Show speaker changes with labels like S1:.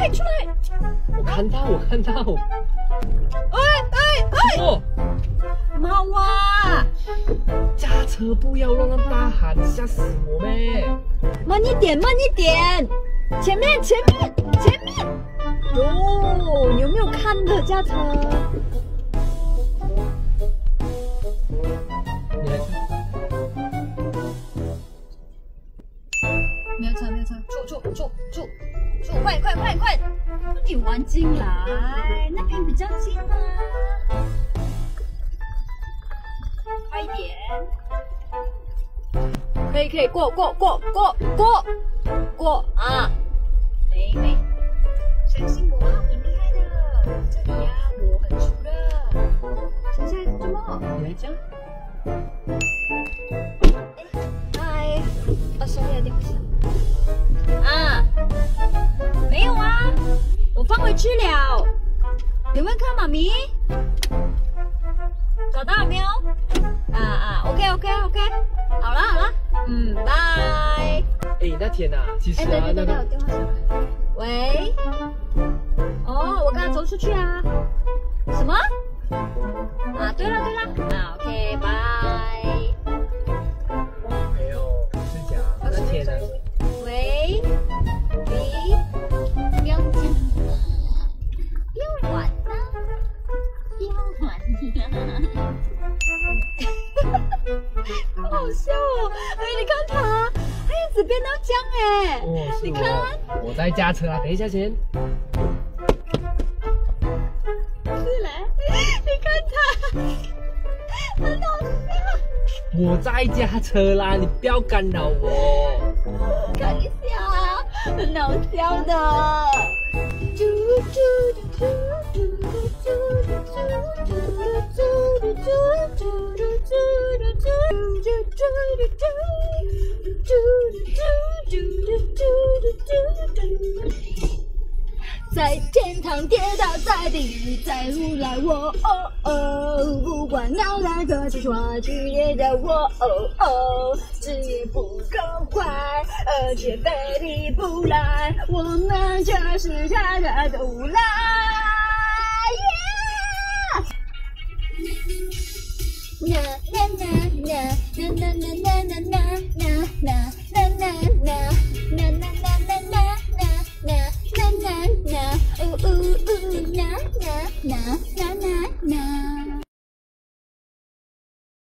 S1: 来出来！
S2: 我看到，我看到。
S1: 哎哎哎！
S2: 哦，
S1: 猫啊！
S2: 驾车不要乱乱大喊，吓死我呗！
S1: 慢一点，慢一点！前面，前面，前面！哟，有没有看的驾车？没有车，没有车，住住住住住，快快快快！你玩进来，那边比较近啊。快一点！可以可以，过过过过过过啊！没没，相信我，很厉害的，这里呀、我很熟的。现在怎么？
S2: 你来讲。
S1: 嗨，哦，sorry 啊，对不行。啊，没有啊，我放回去了。有没有看妈咪？找到了没有？啊啊，OK OK OK，好了好了，嗯，拜。
S2: 哎，那天啊，其实
S1: 哎，对
S2: 啊，
S1: 对对对，我
S2: 那个
S1: 电话响了。喂？哦，我刚刚走出去啊。好笑哦！哎，你看他，他一直变到这样哎，你看，
S2: 我，在驾车啊，等一下先。
S1: 是嘞，你看他，很好笑，
S2: 我在驾车啦，你不要干扰我。
S1: 看一下，很好笑的。嘟嘟嘟嘟嘟嘟在天堂跌倒，在地狱再无赖我哦哦，不管哪来个计划剧烈的我哦哦，职业不够快，而且费力不来，我们就是他的独来。呀呀呀